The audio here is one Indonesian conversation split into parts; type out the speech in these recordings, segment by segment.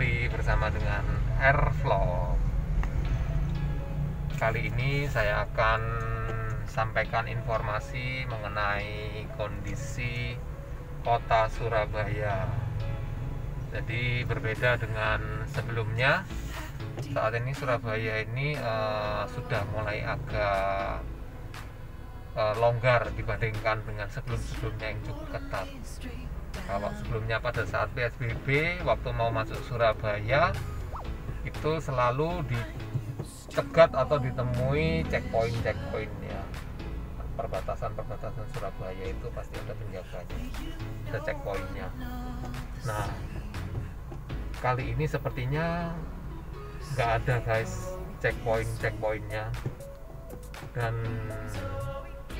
kembali bersama dengan Airflow. Kali ini saya akan sampaikan informasi mengenai kondisi kota Surabaya. Jadi berbeda dengan sebelumnya. Saat ini Surabaya ini uh, sudah mulai agak uh, longgar dibandingkan dengan sebelum-sebelumnya yang cukup ketat kalau sebelumnya pada saat PSBB waktu mau masuk Surabaya itu selalu dicegat atau ditemui checkpoint checkpoint ya. Perbatasan perbatasan Surabaya itu pasti ada penjaganya ada checkpointnya. Nah kali ini sepertinya nggak ada guys checkpoint checkpointnya. Dan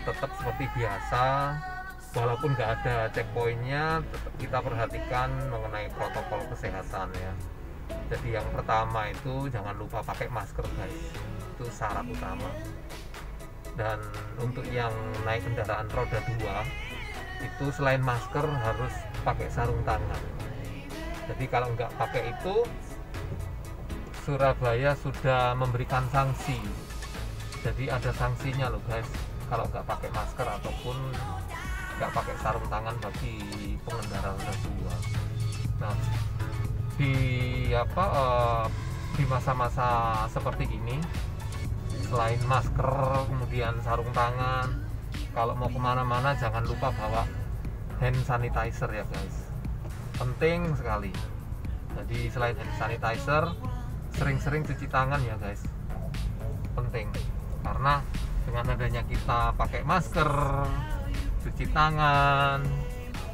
tetap seperti biasa walaupun nggak ada checkpointnya tetap kita perhatikan mengenai protokol kesehatan ya. Jadi yang pertama itu jangan lupa pakai masker guys. Itu syarat utama. Dan untuk yang naik kendaraan roda 2 itu selain masker harus pakai sarung tangan. Jadi kalau nggak pakai itu Surabaya sudah memberikan sanksi. Jadi ada sanksinya loh guys. Kalau nggak pakai masker ataupun nggak pakai sarung tangan bagi pengendara roda dua. Nah, di apa uh, di masa-masa seperti ini, selain masker, kemudian sarung tangan, kalau mau ke mana-mana jangan lupa bawa hand sanitizer ya guys. Penting sekali. Jadi selain hand sanitizer, sering-sering cuci tangan ya guys. Penting karena dengan adanya kita pakai masker cuci tangan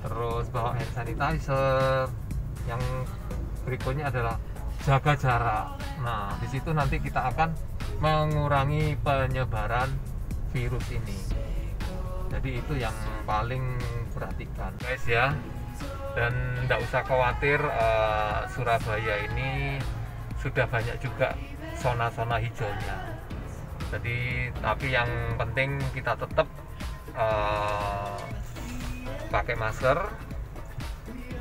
terus bawa hand sanitizer. Yang berikutnya adalah jaga jarak. Nah di situ nanti kita akan mengurangi penyebaran virus ini. Jadi itu yang paling perhatikan. Guys ya dan tidak usah khawatir uh, Surabaya ini sudah banyak juga zona-zona hijaunya. Jadi tapi yang penting kita tetap uh, pakai masker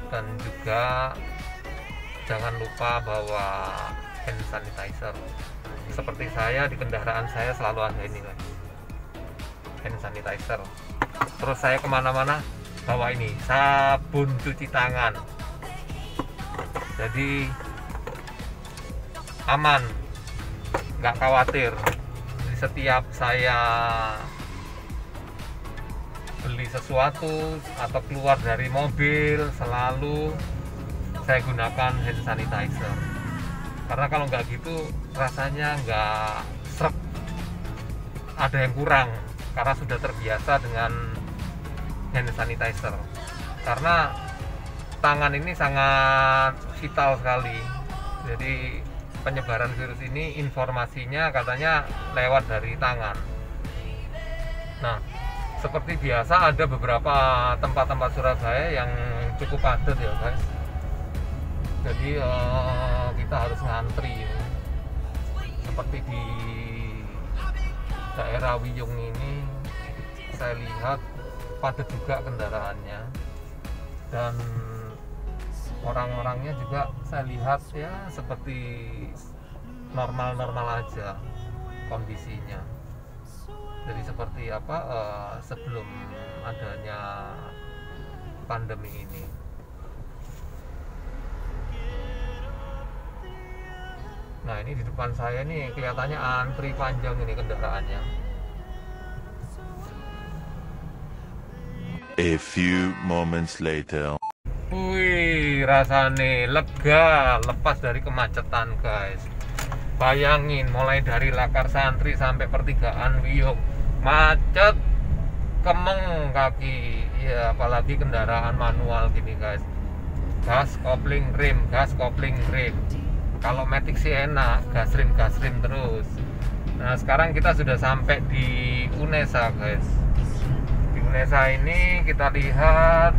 dan juga jangan lupa bawa hand sanitizer. Seperti saya di kendaraan saya selalu ada ini hand sanitizer. Terus saya ke mana-mana bawa ini sabun cuci tangan. Jadi aman. Nggak khawatir. Setiap saya beli sesuatu atau keluar dari mobil selalu saya gunakan hand sanitizer. Karena kalau nggak gitu rasanya nggak serp ada yang kurang karena sudah terbiasa dengan hand sanitizer. Karena tangan ini sangat vital sekali. Jadi penyebaran virus ini informasinya katanya lewat dari tangan. Nah seperti biasa ada beberapa tempat-tempat Surabaya yang cukup padat ya guys. Jadi uh, kita harus ngantri ya. seperti di daerah Wiyung ini saya lihat padat juga kendaraannya. Dan orang-orangnya juga saya lihat ya seperti normal-normal aja kondisinya jadi seperti apa uh, sebelum adanya pandemi ini nah ini di depan saya nih kelihatannya antri panjang ini kendaraannya A few moments later. Wih, rasanya lega, lepas dari kemacetan, guys. Bayangin, mulai dari Lakar Santri sampai pertigaan Wiyung, macet kemeng kaki. Ya apalagi kendaraan manual gini guys. Gas kopling rim gas kopling rim. Kalau Matic sih enak gas rim gas rim terus. Nah sekarang kita sudah sampai di Unesa guys. Di Unesa ini kita lihat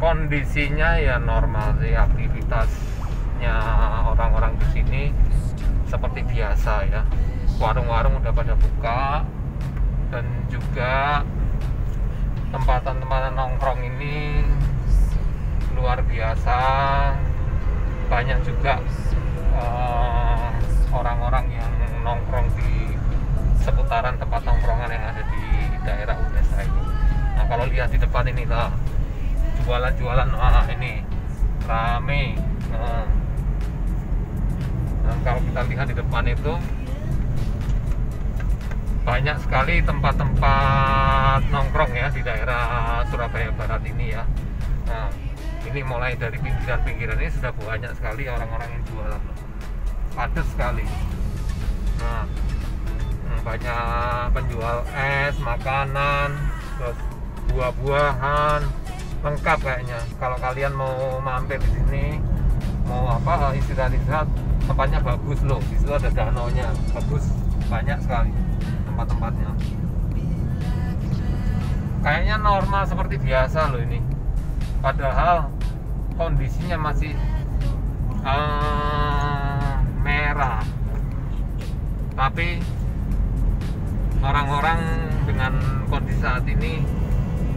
kondisinya ya normal sih aktivitasnya orang-orang di sini seperti biasa ya. Warung-warung udah pada buka dan juga tempatan-tempatan nongkrong ini luar biasa banyak juga eh, orang-orang yang nongkrong di seputaran tempat nongkrongan yang ada di daerah Unesa ini. Nah kalau lihat di depan ini lah jualan-jualan ah ini rame. Nah, kalau kita lihat di depan itu banyak sekali tempat-tempat nongkrong ya di daerah Surabaya Barat ini ya. Nah, ini mulai dari pinggiran-pinggiran ini sudah banyak sekali orang-orang yang jualan. Padat sekali. Nah, hmm, banyak penjual es, makanan, buah-buahan, lengkap kayaknya. Kalau kalian mau mampir di sini, mau apa istirahat-istirahat, tempatnya bagus loh. Di situ ada danau nya, bagus, banyak sekali tempat-tempatnya. Kayaknya normal seperti biasa loh ini. Padahal kondisinya masih eh, merah. Tapi orang-orang dengan kondisi saat ini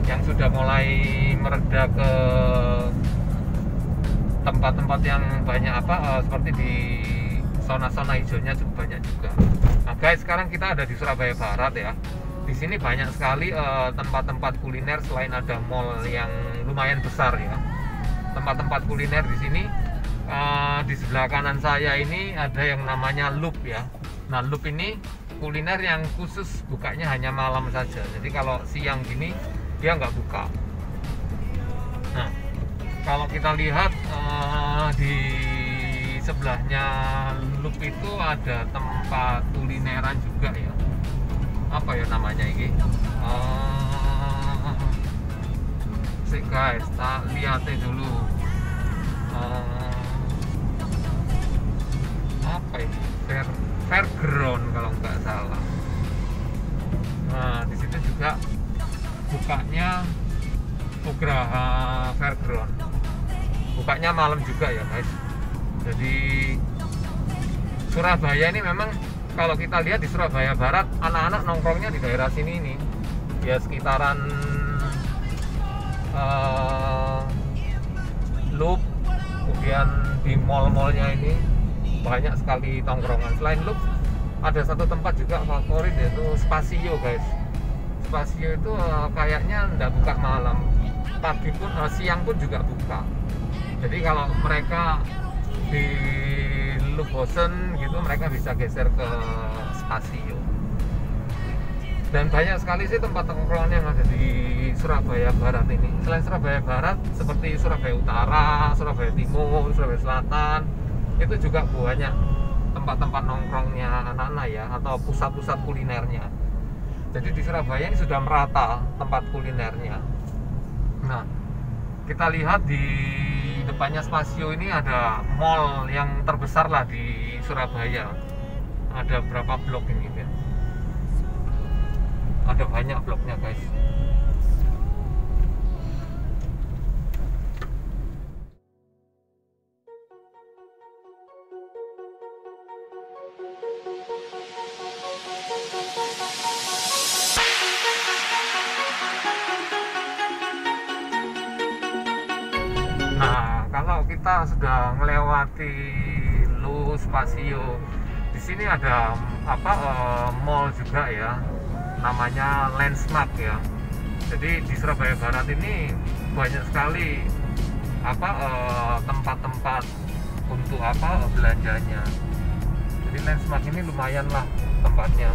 yang sudah mulai mereda ke tempat-tempat yang banyak apa eh, seperti di zona-zona hijaunya cukup banyak juga. Nah guys, sekarang kita ada di Surabaya Barat ya. Di sini banyak sekali eh, tempat-tempat kuliner selain ada mall yang lumayan besar ya. Tempat-tempat kuliner di sini eh, di sebelah kanan saya ini ada yang namanya Loop ya. Nah Loop ini kuliner yang khusus bukanya hanya malam saja. Jadi kalau siang gini dia nggak buka. Nah kalau kita lihat eh, di sebelahnya Loop itu ada tempat kulineran juga ya? Apa ya namanya ini? Uh, sih guys tak lihatnya dulu. Uh, apa ini? Fair fairground kalau nggak salah. Nah di situ juga bukanya Nugraha Fairground. Bukanya malam juga ya guys jadi Surabaya ini memang kalau kita lihat di Surabaya Barat anak-anak nongkrongnya di daerah sini ini. Ya sekitaran uh, Loop kemudian di mall-mallnya ini banyak sekali tongkrongan. Selain Loop ada satu tempat juga favorit yaitu Spasio guys. Spasio itu uh, kayaknya nggak buka malam. Pagi pun uh, siang pun juga buka. Jadi kalau mereka di lu bosen gitu mereka bisa geser ke Spasio. Dan banyak sekali sih tempat tongkrongan yang ada di Surabaya Barat ini. Selain Surabaya Barat seperti Surabaya Utara, Surabaya Timur, Surabaya Selatan itu juga banyak tempat-tempat nongkrongnya anak-anak ya atau pusat-pusat kulinernya. Jadi di Surabaya ini sudah merata tempat kulinernya. Nah kita lihat di depannya Spasio ini ada mall yang terbesar lah di Surabaya. Ada berapa blok ini ya ada banyak bloknya guys kita sudah melewati Lu Spasio, di sini ada apa eh, mall juga ya, namanya Landsmark ya. Jadi di Surabaya Barat ini banyak sekali apa eh, tempat-tempat untuk apa belanjanya. Jadi Landsmark ini lumayan lah tempatnya.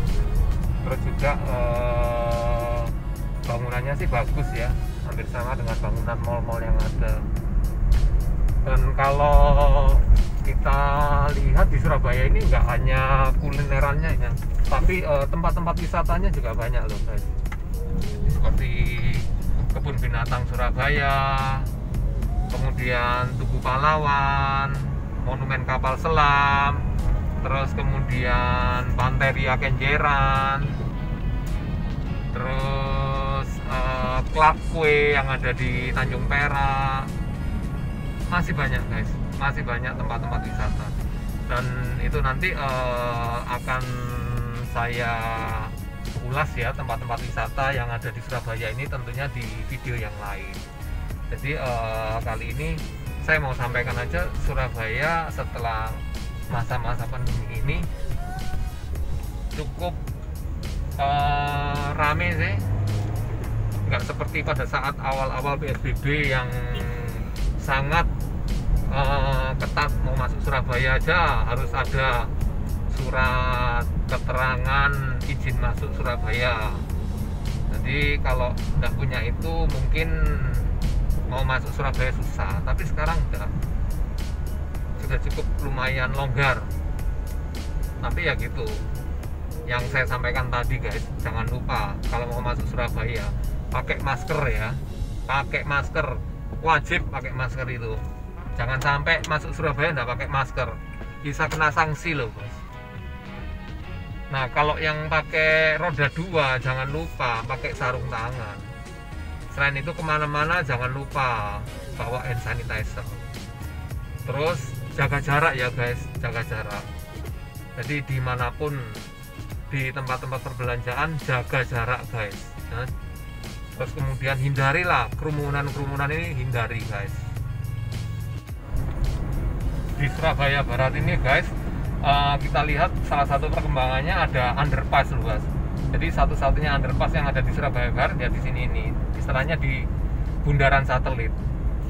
Terus juga eh, bangunannya sih bagus ya, hampir sama dengan bangunan mall-mall yang ada dan kalau kita lihat di Surabaya ini nggak hanya kulinerannya ya tapi eh, tempat-tempat wisatanya juga banyak loh guys seperti kebun binatang Surabaya kemudian Tugu Pahlawan monumen kapal selam terus kemudian Pantai Ria Kenjeran terus eh, Club Kue yang ada di Tanjung Perak masih banyak guys. Masih banyak tempat-tempat wisata. Dan itu nanti eh, akan saya ulas ya tempat-tempat wisata yang ada di Surabaya ini tentunya di video yang lain. Jadi eh, kali ini saya mau sampaikan aja Surabaya setelah masa-masa pandemi ini cukup uh, rame sih. Nggak seperti pada saat awal-awal PSBB yang sangat uh, ketat mau masuk Surabaya aja harus ada surat keterangan izin masuk Surabaya. Jadi kalau nggak punya itu mungkin mau masuk Surabaya susah tapi sekarang udah sudah cukup lumayan longgar. Tapi ya gitu yang saya sampaikan tadi guys jangan lupa kalau mau masuk Surabaya pakai masker ya pakai masker wajib pakai masker itu jangan sampai masuk Surabaya nggak pakai masker. Bisa kena sanksi loh bos. Nah kalau yang pakai roda dua jangan lupa pakai sarung tangan. Selain itu ke mana-mana jangan lupa bawa hand sanitizer. Terus jaga jarak ya guys. Jaga jarak. Jadi di mana pun di tempat-tempat perbelanjaan jaga jarak guys. Ya. terus kemudian hindarilah kerumunan-kerumunan ini hindari guys di Surabaya Barat ini guys uh, kita lihat salah satu perkembangannya ada underpass luas jadi satu-satunya underpass yang ada di Surabaya Barat ya di sini ini. Istilahnya di bundaran satelit.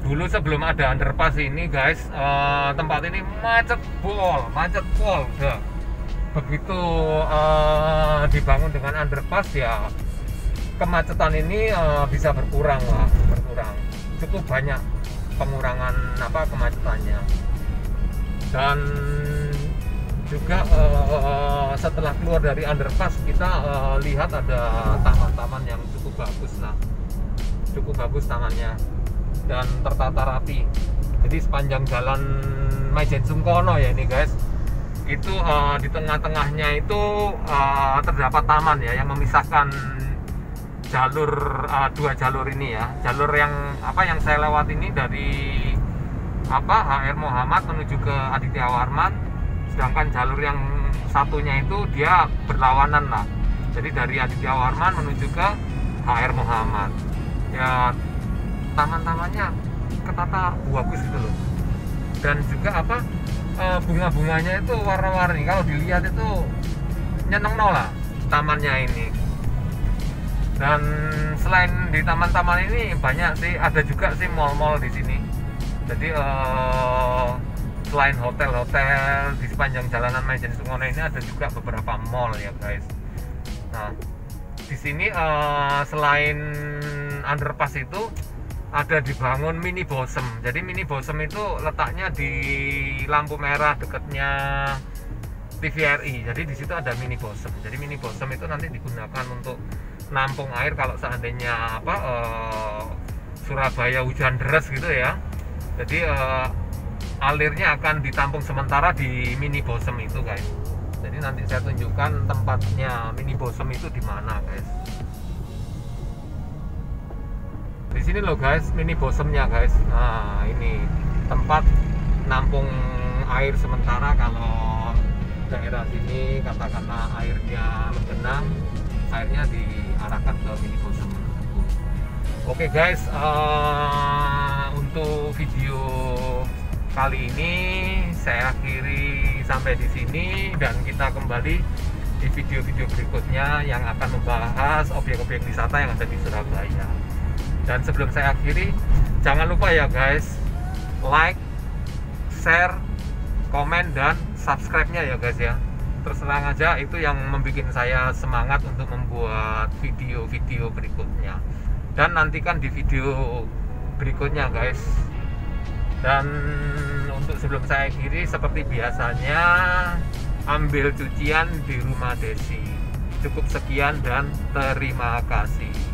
Dulu sebelum ada underpass ini guys uh, tempat ini macet pol macet pol udah. Begitu uh, dibangun dengan underpass ya kemacetan ini uh, bisa berkurang lah berkurang. Cukup banyak pengurangan apa kemacetannya dan juga uh, setelah keluar dari underpass kita uh, lihat ada taman-taman yang cukup bagus lah cukup bagus tamannya dan tertata rapi. Jadi sepanjang jalan Maijen Sungkono ya ini guys. Itu uh, di tengah-tengahnya itu uh, terdapat taman ya yang memisahkan jalur uh, dua jalur ini ya. Jalur yang apa yang saya lewat ini dari apa HR Muhammad menuju ke Aditya Warman. Sedangkan jalur yang satunya itu dia berlawanan lah. Jadi dari Aditya Warman menuju ke HR Muhammad. Ya taman-tamannya ketata bagus gitu loh. Dan juga apa e, bunga-bunganya itu warna-warni. Kalau dilihat itu nyeneng no lah tamannya ini. Dan selain di taman-taman ini banyak sih ada juga sih mall-mall di sini jadi uh, selain hotel-hotel di sepanjang jalanan Majen Sungono ini ada juga beberapa mall ya guys. Nah di sini uh, selain underpass itu ada dibangun mini bosem. Jadi mini bosem itu letaknya di lampu merah dekatnya TVRI. Jadi di situ ada mini bosem. Jadi mini bosem itu nanti digunakan untuk nampung air kalau seandainya apa uh, Surabaya hujan deras gitu ya. Jadi uh, alirnya akan ditampung sementara di mini bosem itu guys. Jadi nanti saya tunjukkan tempatnya mini bosem itu di mana guys. Di sini loh guys mini bosemnya guys. Nah ini tempat nampung air sementara kalau daerah sini katakanlah airnya menggenang airnya diarahkan ke mini bosem oke guys uh, untuk video kali ini saya akhiri sampai di sini dan kita kembali di video-video berikutnya yang akan membahas objek-objek wisata yang ada di Surabaya. Dan sebelum saya akhiri, jangan lupa ya guys, like, share, komen dan subscribe-nya ya guys ya. Terus aja itu yang membuat saya semangat untuk membuat video-video berikutnya. Dan nantikan di video berikutnya guys. Dan untuk sebelum saya akhiri seperti biasanya ambil cucian di rumah Desi. Cukup sekian dan terima kasih